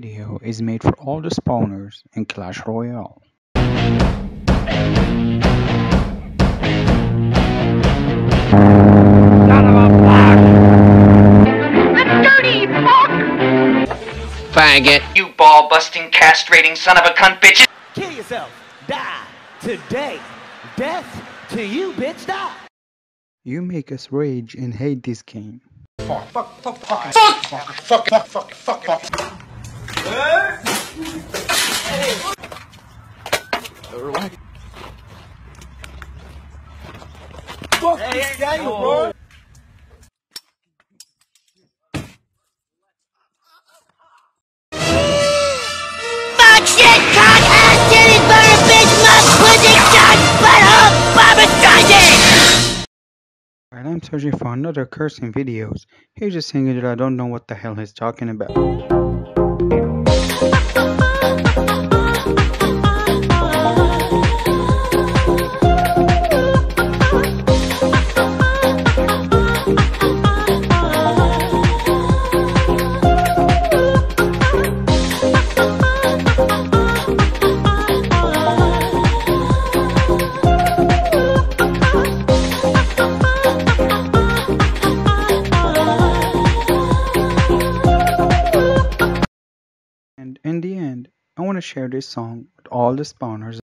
video is made for all the spawners in Clash Royale. dirty fuck! Faggot. You ball busting, castrating son of a cunt bitch! Kill yourself. Die. Today. Death to you, bitch. Die. You make us rage and hate this game. Fuck shit, cock, ass, titties, butter, bitch, mug, Streisand! While I'm searching for another cursing videos, here's a singer that I don't know what the hell he's talking about. And in the end, I want to share this song with all the spawners.